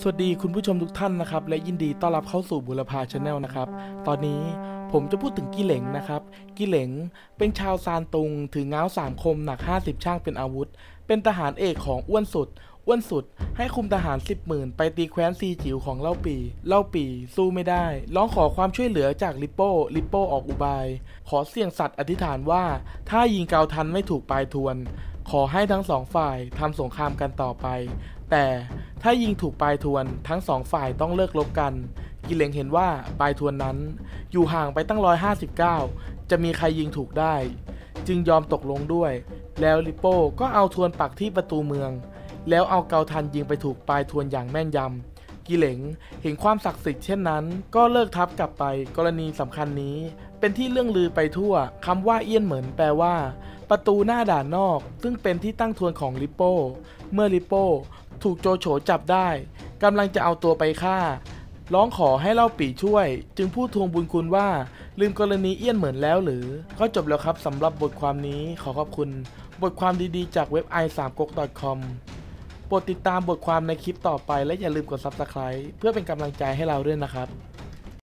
สวัสดีคุณผู้ชมทุกท่านนะครับ และยินดีต้อนรับเข้าสู่บูรพา Channel นะครับ ตอนนี้ผมจะพูดถึงกิเหลงนะครับ กิเหลงเป็นชาวซานตุง ถือง้าวสามคมหนัก 50 ชั่งเป็นอาวุธ เป็นทหารเอกของอ้วนสุด อ้วนสุด ให้คุมทหาร 10 หมื่นไปตีแคว้นซีจิ๋วของเล่าปี เล่าปีสู้ไม่ได้ ร้องขอความช่วยเหลือจากลิปโป้ ลิปโป้ออกอุบาย ขอเสี่ยงสัตย์อธิษฐานว่า ถ้ายิงเกาทัณฑ์ไม่ถูกปลายทวน ขอให้ทั้งสองฝ่ายทำสงครามกันต่อไป แต่ถ้ายิงถูกปลายทวนทั้งสองฝ่ายต้องเลิกลบกัน กิเลงเห็นว่าปลายทวนนั้น อยู่ห่างไปตั้ง 159 จะมีใครยิงถูกได้ จึงยอมตกลงด้วย แล้วลิโป้ก็เอาทวนปักที่ประตูเมือง แล้วเอาเกาทันยิงไปถูกปลายทวนอย่างแม่นยำกิเลงเห็นความศักดิ์สิทธิ์เช่นนั้น ก็เลิกทับกลับไป กรณีสำคัญนี้ เป็นที่เรื่องลือไปทั่วคำว่าเอี้ยนเหมือนแปลว่า ประตูหน้าด่านนอก ซึ่งเป็นที่ตั้งทวนของลิปโป้เมื่อลิปโป้ ถูกโจโฉจับได้กำลังจะเอาตัวไปฆ่า ร้องขอให้เล่าปีช่วย จึงพูดทวงบุญคุณว่า ลืมกรณีเอี้ยนเหมือนแล้วหรือ ก็จบแล้วครับสำหรับบทความนี้ขอขอบคุณ บทความดีๆ จากเว็บ i 3 g o k com โปรดติดตามบทความในคลิปต่อไปและอย่าลืมกด Subscribe เพื่อเป็นกำลังใจให้เราด้วยนะครับ